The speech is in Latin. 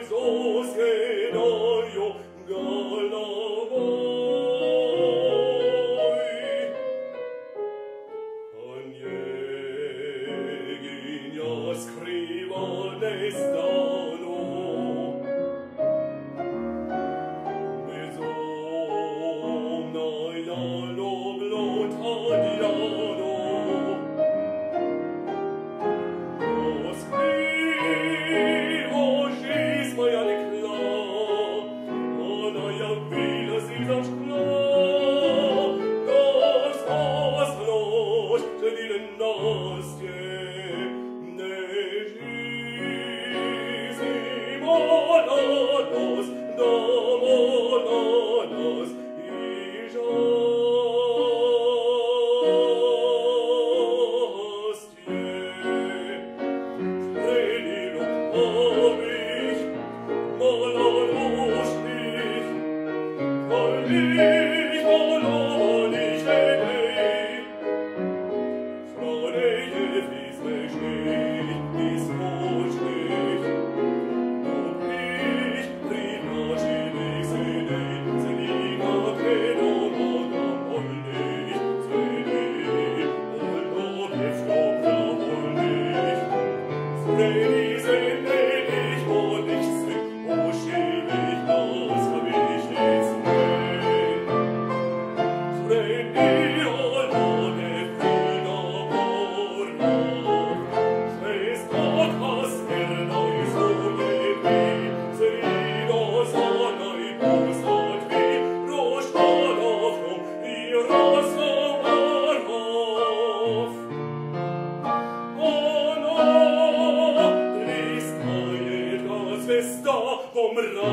Jesus te